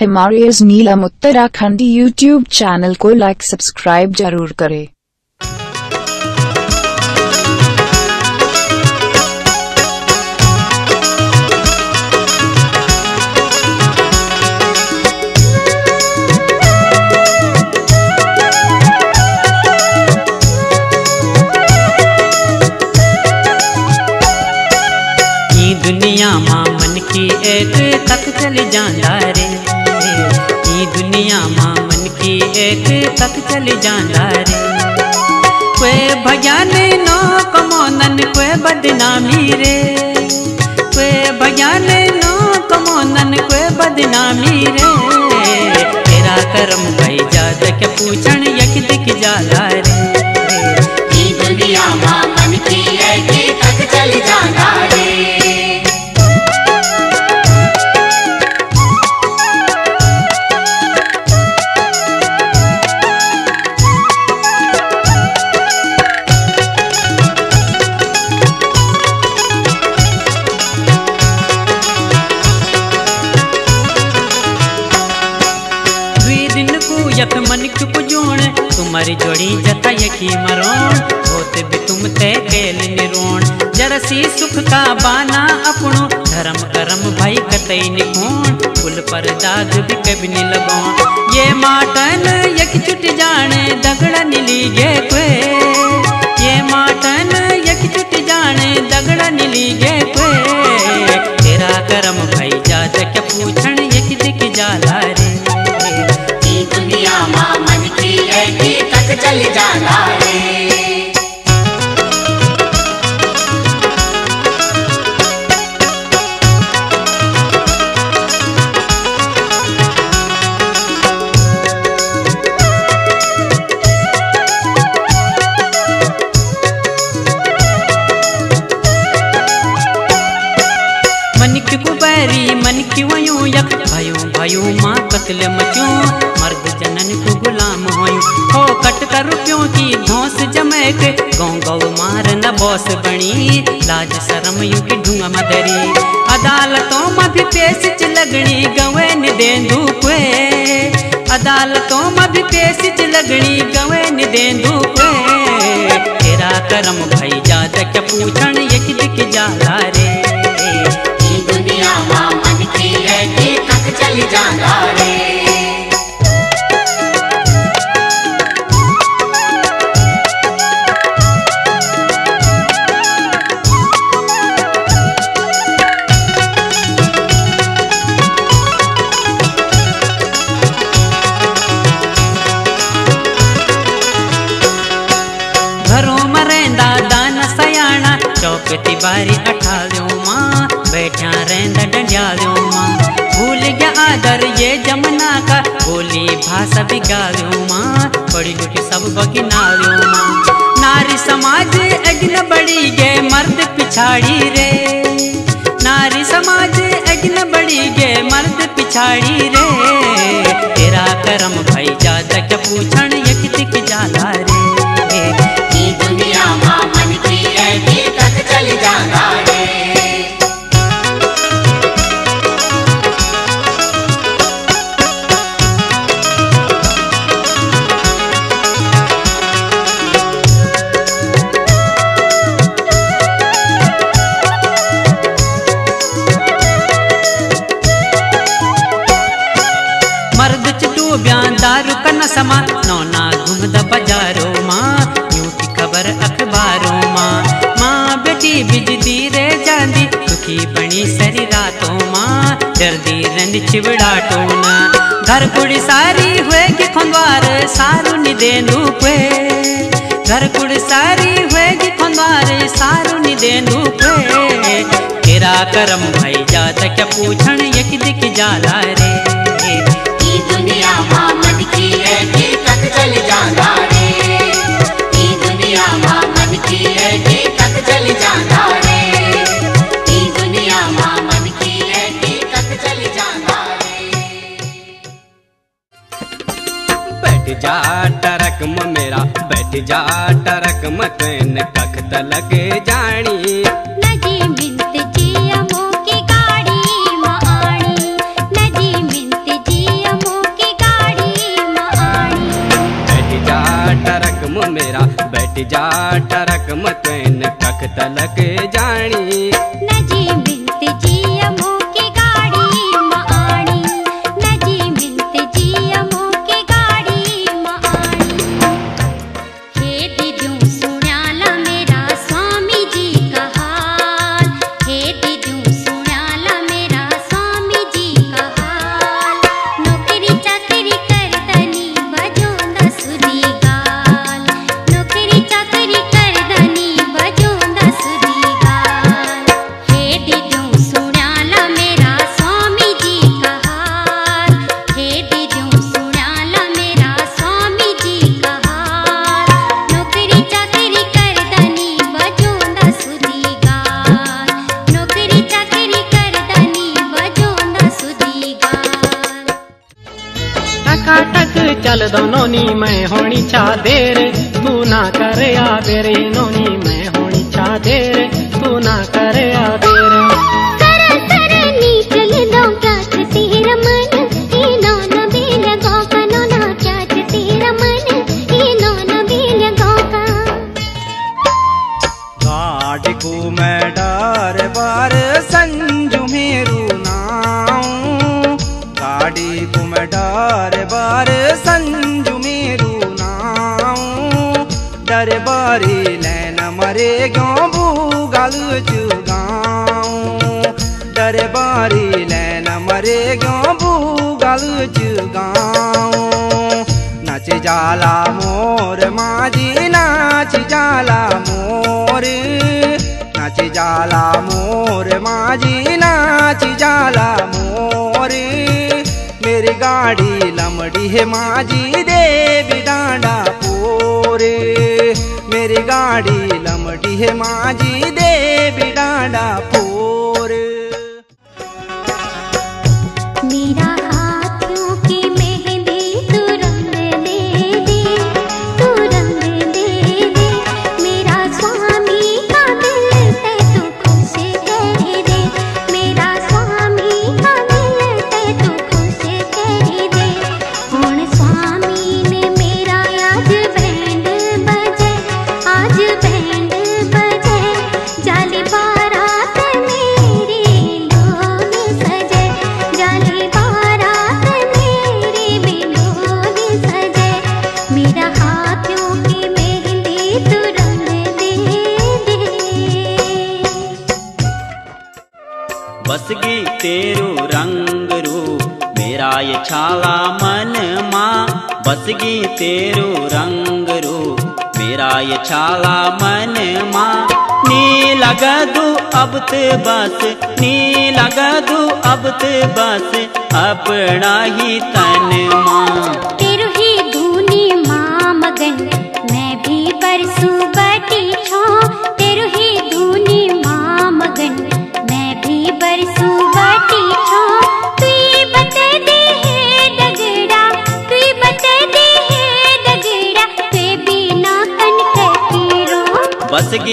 Himalayas Neelam Uttarakhand YouTube channel को like subscribe ज़रूर करें। दुनिया माँ मन की एक तक चल जांदा तक चल जांदा रे। कोई भजन नो कमोनन कोई बदनामी रे। कोई भजन नो कमोनन कोई बदनामी रे। तेरा कर्म भई जा के पूछण यक दिख जाला रे। मन चुप जोण, तुम्हारी जोड़ी जता यकी मरोण, होते भी तुम ते केल निरोण। जरसी सुख का बाना अपनो धर्म करम भाई कतई निकोण फुल पर दाग भी कभी नि लगोण। ये माटन यक चुट जाने दगड़ा नीली गे ये माटन मर्द जनन को गुलाम हो कट कर रुपयों की धौस जमे के गाँव गाँव मार न बॉस बनी। लाज शरम यू की ढूँगा मदरी अदालतों में भी पेश च लगनी गवे न देंदू पे अदालतों में भी पेश च लगनी गवे न देंदू पे तेरा करम भाई जात के पूछण यक दिख जाला रे जमुना का बोली भाषा बिगाड़ियो माँ पढ़ी लिखी सब बगिनालियो माँ। नारी समाज अग्न बड़ी गे, मर्द पिछाड़ी रे। नारी समाज अग्न बड़ी गे, मर्द पिछाड़ी रे। तेरा करम भाई जा के पूछण यक दिख जाला रे। नसमा नौना घूमद बाजारों माँ यूँ की खबर अखबारों माँ। माँ, बेटी बिजदी रे जांदी, दुखी बनी सरी रातों माँ। डरदी रंद चिवड़ाटों ना घर कुड़ी सारी हुए कि खुंदवार, सारू निदेनु पे घर कुड़ी सारी हुए कि खुंदवार, सारू निदेनु पे तेरा करम भाई जात क्या पूछण यक दिख जाला रे। दुनिया हट जा टरक मतन कख तलक जानी मेरा बैठ जा टरक मतन कख तलक जानी दो नोनी मैं होनी चा देर तू ना कर आ देर नोनी मैं होनी चा देर तू ना कर आ डार बार संजू मेरू नाऊ डर बारी लैन मरे ग्यों बूगल चुगाऊं? डर बारी लैन मरे ग्यों बूगल चुगाऊं? नाच जाला मोर माझी नाच जाला मोर। नाच जाला मोर माझी गाडी लमडी है माझी देवी डांडा पोरे। मेरी गाडी लमडी है माझी देवी डांडा पोर तेरो रंग रूप, मेरा ये छाला मन माँ। बसगी तेरो रंग रूप, मेरा ये छाला मन माँ। नी लगदू अब ते बस, नी लगदू अब ते बस, अपना ही तन माँ। तेरू ही धूनी माँ मगन, मैं भी बरसू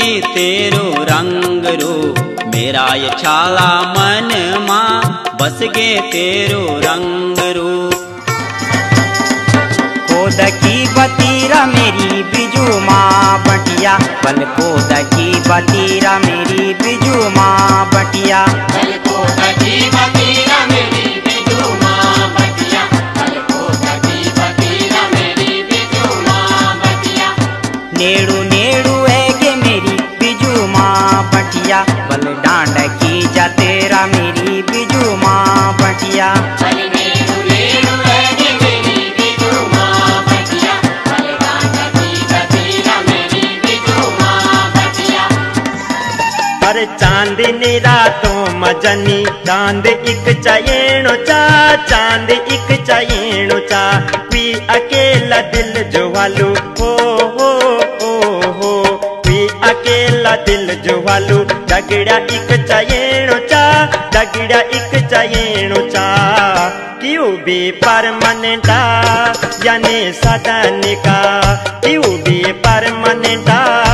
बसगी तेरो रंग रूप मेरा ये छाला मन माँ बसगे तेरो रंग रूप कोद की बतीरा मेरी बिजू माँ बटिया। बल कोद की बतीरा मेरी बिजू माँ बटिया। नेड़ू बटिया बल डांड की जा तेरा मेरी बिजू माँ बटिया। पर चांदनी रातों मजनी चाँद एक चयेणो चा चाँद एक चयेणो चा। पी अकेला दिल जो वालू हो वालू दगड़ा एक चयेणो चा, दगड़ा एक चयेणो चा। क्यों भी परमानेंटा, यानी सदन का भी परमानेंटा।